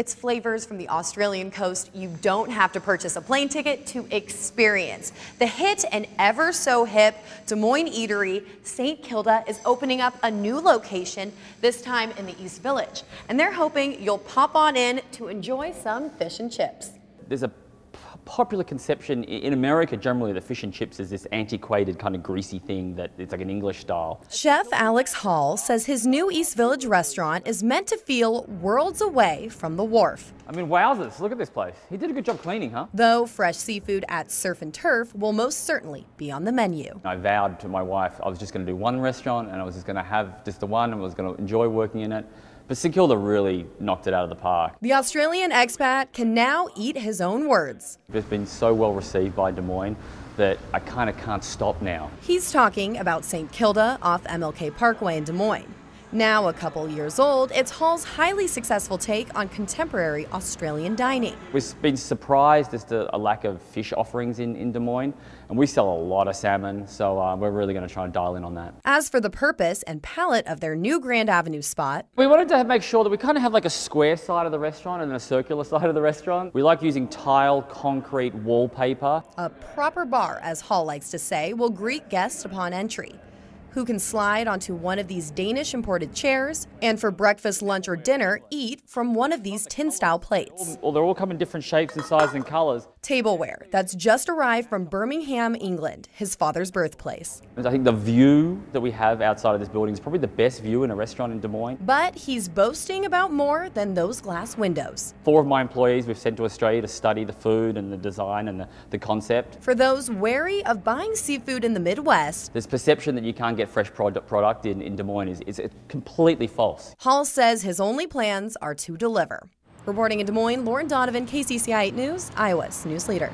It's flavors from the Australian coast you don't have to purchase a plane ticket to experience. The hit and ever so hip Des Moines eatery, St. Kilda, is opening up a new location, this time in the East Village. And they're hoping you'll pop on in to enjoy some fish and chips. There's a popular conception in America generally that fish and chips is this antiquated kind of greasy thing that it's like an English style. Chef Alex Hall says his new East Village restaurant is meant to feel worlds away from the wharf. I mean, wowzers, look at this place. He did a good job cleaning, huh? Though fresh seafood at Surf and Turf will most certainly be on the menu. I vowed to my wife I was just going to do one restaurant and I was just going to have just the one and I was going to enjoy working in it. But St Kilda really knocked it out of the park. The Australian expat can now eat his own words. It's been so well received by Des Moines that I kind of can't stop now. He's talking about St. Kilda off MLK Parkway in Des Moines. Now a couple years old, it's Hall's highly successful take on contemporary Australian dining. We've been surprised as to a lack of fish offerings in, in Des Moines, and we sell a lot of salmon, so uh, we're really going to try and dial in on that. As for the purpose and palette of their new Grand Avenue spot, we wanted to make sure that we kind of have like a square side of the restaurant and then a circular side of the restaurant. We like using tile, concrete, wallpaper. A proper bar, as Hall likes to say, will greet guests upon entry who can slide onto one of these Danish imported chairs and for breakfast, lunch, or dinner, eat from one of these tin style plates. Well, they're all come in different shapes and sizes and colors. Tableware that's just arrived from Birmingham, England, his father's birthplace. I think the view that we have outside of this building is probably the best view in a restaurant in Des Moines. But he's boasting about more than those glass windows. Four of my employees we've sent to Australia to study the food and the design and the, the concept. For those wary of buying seafood in the Midwest, this perception that you can't get fresh product in, in Des Moines is, is completely false. Hall says his only plans are to deliver. Reporting in Des Moines, Lauren Donovan, KCCI 8 News, Iowa's news leader.